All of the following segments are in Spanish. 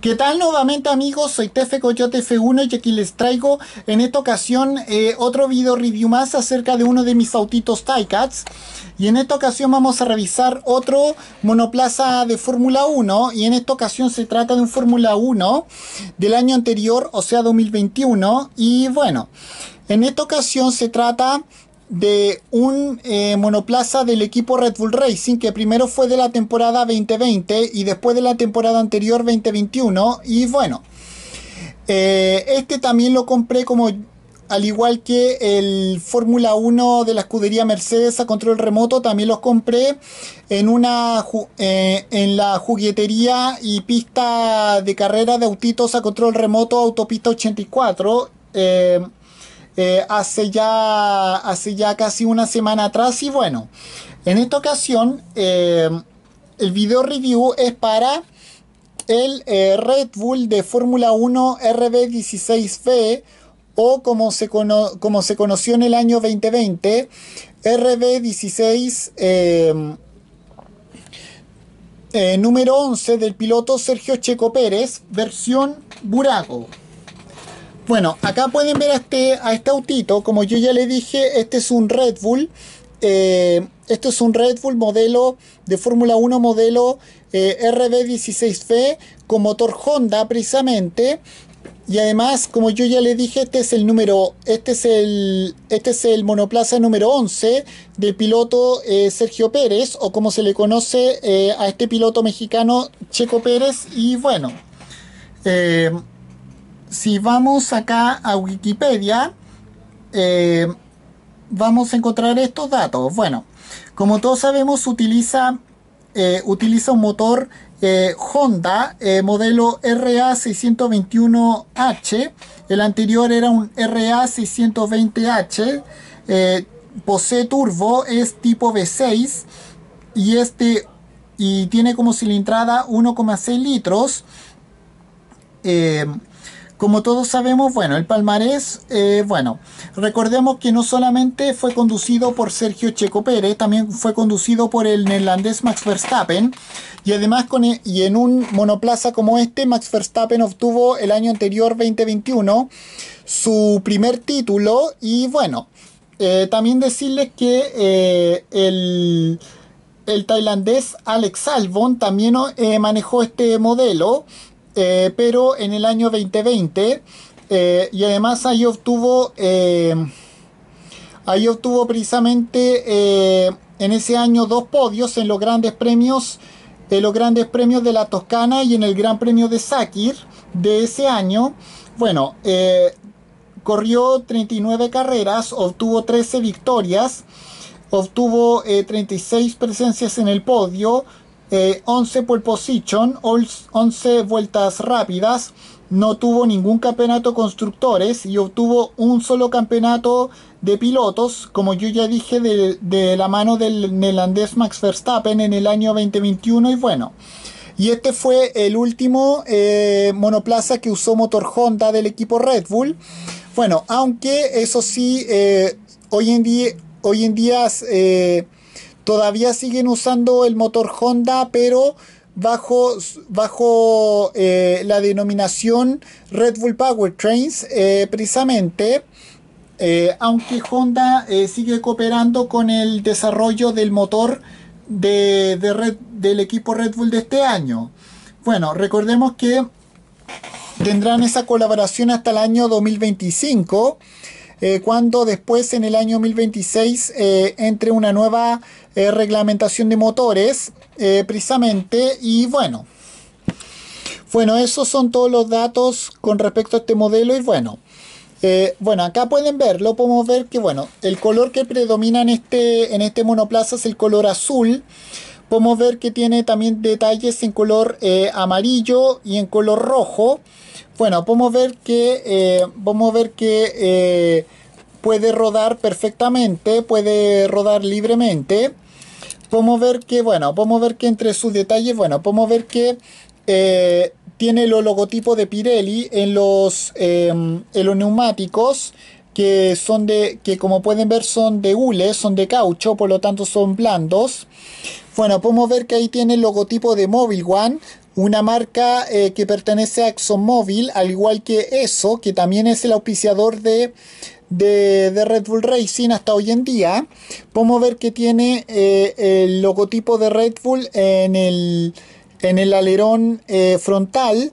¿Qué tal nuevamente amigos? Soy Tefe Coyote F1 y aquí les traigo en esta ocasión eh, otro video review más acerca de uno de mis autitos Tycats. Y en esta ocasión vamos a revisar otro monoplaza de Fórmula 1 y en esta ocasión se trata de un Fórmula 1 del año anterior, o sea 2021. Y bueno, en esta ocasión se trata de un eh, monoplaza del equipo Red Bull Racing que primero fue de la temporada 2020 y después de la temporada anterior 2021 y bueno eh, este también lo compré como al igual que el Fórmula 1 de la escudería Mercedes a control remoto también los compré en una eh, en la juguetería y pista de carrera de autitos a control remoto autopista 84 eh, hace, ya, hace ya casi una semana atrás. Y bueno, en esta ocasión eh, el video review es para el eh, Red Bull de Fórmula 1 RB16V o como se, como se conoció en el año 2020, RB16 número 11 del piloto Sergio Checo Pérez, versión Buraco. Bueno, acá pueden ver a este, a este autito, como yo ya le dije, este es un Red Bull. Eh, esto es un Red Bull modelo de Fórmula 1 modelo eh, RB16V con motor Honda precisamente. Y además, como yo ya le dije, este es el número, este es el, este es el monoplaza número 11 del piloto eh, Sergio Pérez, o como se le conoce a este piloto mexicano Checo Pérez. Y bueno, si vamos acá a Wikipedia, eh, vamos a encontrar estos datos. Bueno, como todos sabemos, utiliza, eh, utiliza un motor eh, Honda modelo RA621H. El anterior era un RA620H. posee turbo, es tipo V6 y este y tiene como cilindrada 1,6 litros. Como todos sabemos, bueno, el palmarés, eh, bueno, recordemos que no solamente fue conducido por Sergio Checo Pérez, también fue conducido por el neerlandés Max Verstappen. Y además, con, e, y en un monoplaza como este, Max Verstappen obtuvo el año anterior, 2021, su primer título. Y bueno, eh, también decirles que eh, el, el, tailandés Alex Albon también manejó este modelo. Eh, pero en el año 2020 eh, y además ahí obtuvo eh, ahí obtuvo precisamente en ese año dos podios en los grandes premios en los grandes premios de la Toscana y en el Gran Premio de Sakir de ese año. Bueno corrió 39 carreras obtuvo 13 victorias obtuvo 36 presencias en el podio 11 eh, pole position, 11 vueltas rápidas, no tuvo ningún campeonato constructores y obtuvo un solo campeonato de pilotos, como yo ya dije, de, la mano del neerlandés Max Verstappen en el año 2021 y bueno. Y este fue el último eh, monoplaza que usó motor Honda del equipo Red Bull. Bueno, aunque eso sí, eh, hoy en día, hoy en día Todavía siguen usando el motor Honda, pero bajo, bajo eh, la denominación Red Bull Powertrains, eh, precisamente. Eh, aunque Honda sigue cooperando con el desarrollo del motor de, del equipo Red Bull de este año. Bueno, recordemos que tendrán esa colaboración hasta el año 2025. Cuando después en el año 2026 entre una nueva eh, reglamentación de motores, eh, precisamente, y bueno. Bueno, esos son todos los datos con respecto a este modelo y bueno. Eh, bueno, acá pueden verlo, podemos ver que bueno, el color que predomina en este, en este monoplaza es el color azul. Podemos ver que tiene también detalles en color amarillo y en color rojo. Bueno, podemos ver que, vamos a ver que puede rodar perfectamente, puede rodar libremente podemos ver que, bueno, podemos ver que entre sus detalles, bueno, podemos ver que eh, tiene los logotipos de Pirelli en los, em, en los neumáticos. que son de, que como pueden ver son de hule, son de caucho, por lo tanto son blandos. Bueno, podemos ver que ahí tiene el logotipo de Mobile One, una marca eh, que pertenece a ExxonMobil, al igual que eso, que también es el auspiciador de, de, Red Bull Racing hasta hoy en día. Podemos ver que tiene eh, el logotipo de Red Bull en el, en el alerón eh, frontal.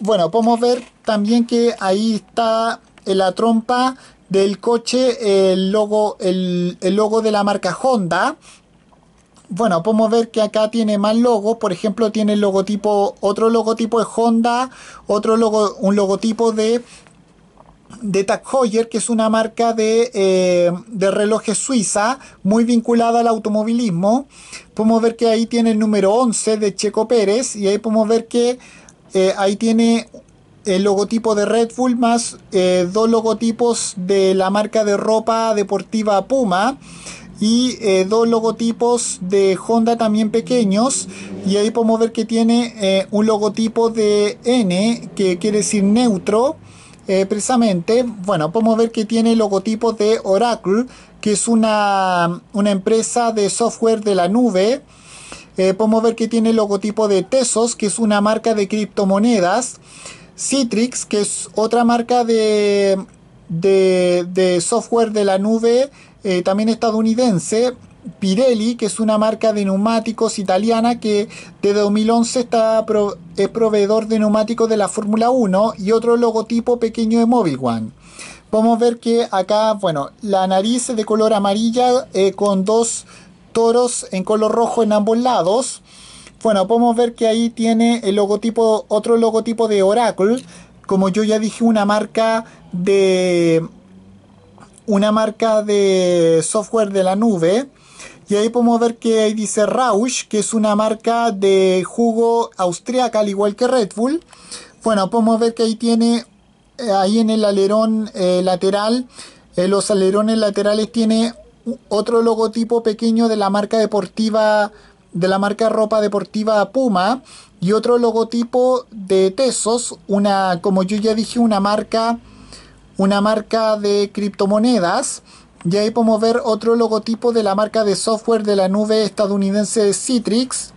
Bueno, podemos ver también que ahí está en la trompa del coche el logo, el, logo de la marca Honda. Bueno, podemos ver que acá tiene más logos. Por ejemplo, tiene el logotipo, otro logotipo de Honda, otro logo, un logotipo de de Tag Heuer, que es una marca de, eh, de, relojes suiza muy vinculada al automovilismo. Podemos ver que ahí tiene el número 11 de Checo Pérez y ahí podemos ver que eh, ahí tiene el logotipo de Red Bull más eh, dos logotipos de la marca de ropa deportiva Puma y eh, dos logotipos de Honda también pequeños y ahí podemos ver que tiene eh, un logotipo de N que quiere decir neutro precisamente. Bueno podemos ver que tiene el logotipo de Oracle que es una, una empresa de software de la nube. Podemos ver que tiene el logotipo de Tesos que es una marca de criptomonedas. Citrix, que es otra marca de, de, software de la nube, eh, también estadounidense. Pirelli, que es una marca de neumáticos italiana que desde 2011 está es proveedor de neumáticos de la Fórmula 1 y otro logotipo pequeño de Mobile One. Podemos ver que acá, bueno, la nariz es de color amarilla eh, con dos toros en color rojo en ambos lados. Bueno, podemos ver que ahí tiene el logotipo, otro logotipo de Oracle. Como yo ya dije, una marca de una marca de software de la nube. Y ahí podemos ver que ahí dice Rausch, que es una marca de jugo austriaca, al igual que Red Bull. Bueno, podemos ver que ahí tiene, eh, ahí en el alerón eh, lateral, en los alerones laterales tiene otro logotipo pequeño de la marca deportiva de la marca ropa deportiva Puma y otro logotipo de Tesos, una, como yo ya dije, una marca, una marca de criptomonedas. Y ahí podemos ver otro logotipo de la marca de software de la nube estadounidense Citrix.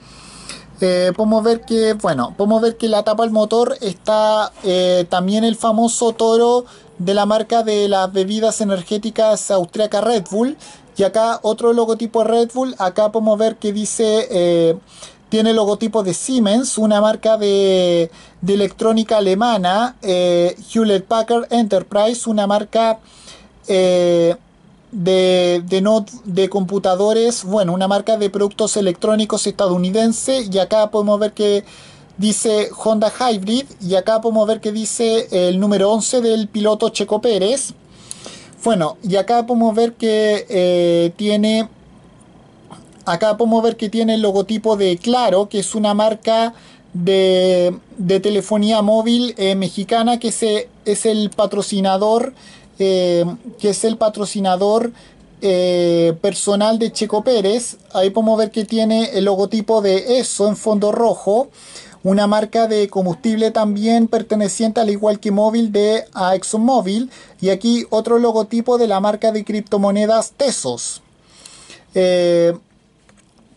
Eh, podemos ver que, bueno, podemos ver que la tapa del motor está eh, también el famoso toro de la marca de las bebidas energéticas austríaca Red Bull y acá otro logotipo Red Bull. Acá podemos ver que dice, eh, tiene logotipo de Siemens, una marca de, electrónica alemana. Eh, Hewlett Packard Enterprise, una marca eh, de computadores. Bueno, una marca de productos electrónicos estadounidense. Y acá podemos ver que dice Honda Hybrid. Y acá podemos ver que dice el número 11 del piloto Checo Pérez. Bueno, y acá podemos ver que eh, tiene. Acá podemos ver que tiene el logotipo de Claro, que es una marca de, telefonía móvil eh, mexicana, que se, es el patrocinador. Eh, que es el patrocinador personal de Checo Pérez. Ahí podemos ver que tiene el logotipo de eso en fondo rojo una marca de combustible también perteneciente al igual que móvil de ExxonMobil y aquí otro logotipo de la marca de criptomonedas Tesos. Eh,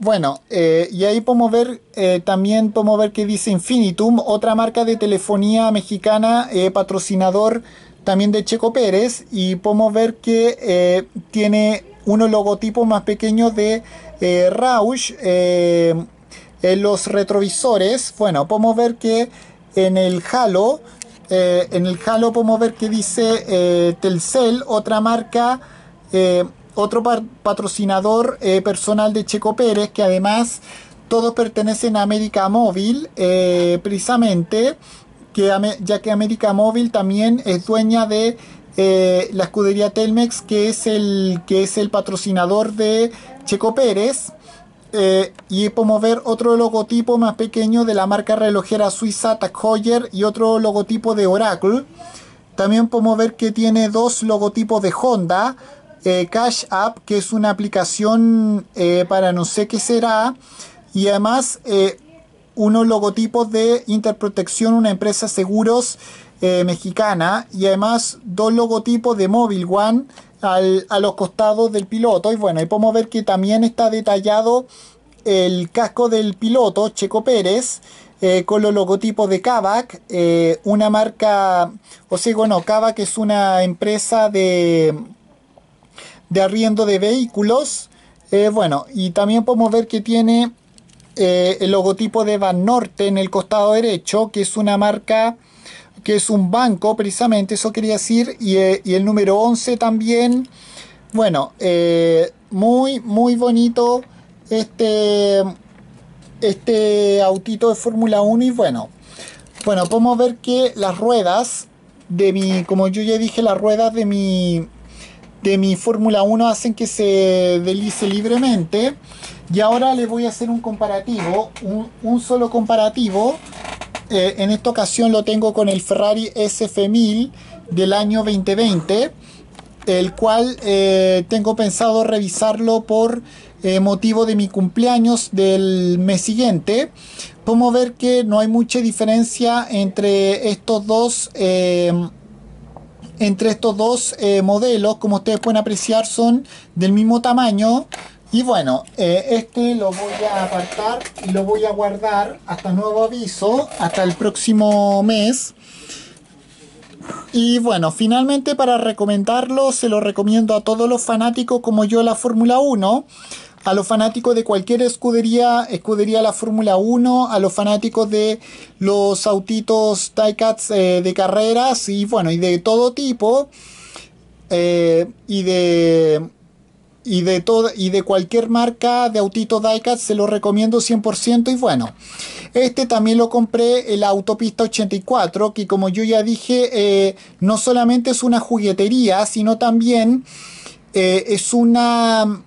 bueno, eh, y ahí podemos ver, eh, también podemos ver que dice Infinitum, otra marca de telefonía mexicana, patrocinador también de Checo Pérez, y podemos ver que tiene unos logotipos más pequeños de Rausch, en los retrovisores, bueno, podemos ver que en el Halo, eh, en el Halo podemos ver que dice eh, Telcel, otra marca, eh, otro patrocinador personal de Checo Pérez, que además todos pertenecen a América Móvil, precisamente, que, ya que América Móvil también es dueña de la escudería Telmex, que es el, que es el patrocinador de Checo Pérez. Eh, y ver otro logotipo más pequeño de la marca relojera suiza Tag Heuer y otro logotipo de Oracle. También podemos ver que tiene dos logotipos de Honda. Eh, Cash App, que es una aplicación eh, para no sé qué será. Y además unos logotipos de Interprotección, una empresa seguros eh, mexicana, y además dos logotipos de Mobile One a los costados del piloto. Y bueno, ahí podemos ver que también está detallado el casco del piloto, Checo Pérez, eh, con los logotipos de Kavak, eh, una marca, o sea, bueno, Kavak es una empresa de, de arriendo de vehículos. Eh, bueno, y también podemos ver que tiene el logotipo de Van Norte en el costado derecho, que es una marca que es un banco precisamente, eso quería decir, y, y el número 11 también. Bueno, muy, muy bonito este, este autito de Fórmula 1 y bueno, bueno, podemos ver que las ruedas de mi, como yo ya dije, las ruedas de mi, de mi Fórmula 1 hacen que se deslice libremente. Y ahora le voy a hacer un comparativo, un, solo comparativo. Eh, en esta ocasión lo tengo con el Ferrari SF1000 del año 2020, el cual eh, tengo pensado revisarlo por eh, motivo de mi cumpleaños del mes siguiente, podemos ver que no hay mucha diferencia entre estos dos eh, entre estos dos eh, modelos como ustedes pueden apreciar son del mismo tamaño. Y bueno este lo voy a apartar y lo voy a guardar hasta nuevo aviso hasta el próximo mes. Y bueno, finalmente para recomendarlo, se lo recomiendo a todos los fanáticos como yo la Fórmula 1 a los fanáticos de cualquier escudería, escudería la Fórmula 1, a los fanáticos de los autitos Diecats eh, de carreras y bueno, y de todo tipo eh, y de y de todo y de cualquier marca de autitos Diecats se lo recomiendo 100% y bueno, este también lo compré en la autopista 84 que como yo ya dije eh, no solamente es una juguetería sino también es una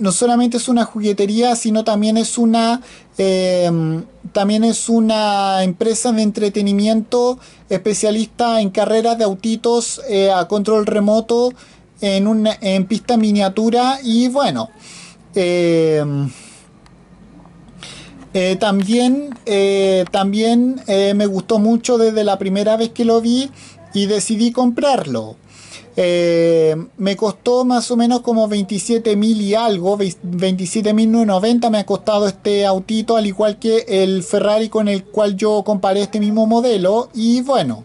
no solamente es una juguetería, sino también es una, em, también es una empresa de entretenimiento especialista en carreras de autitos eh, a control remoto en, en pista miniatura y bueno. Em, eh, también eh, también me gustó mucho desde la primera vez que lo vi y decidí comprarlo. Eh, me costó más o menos como 27 mil y algo, 27.990 me ha costado este autito, al igual que el Ferrari con el cual yo comparé este mismo modelo. Y bueno,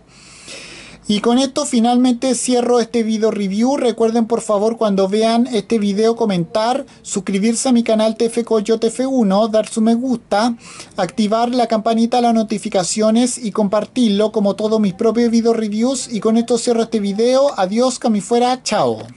y con esto finalmente cierro este video review. Recuerden por favor cuando vean este video comentar, suscribirse a mi canal TF Coyote F1, dar su me gusta, activar la campanita de las notificaciones y compartirlo como todos mis propios video reviews. Y con esto cierro este video. Adiós, que chao.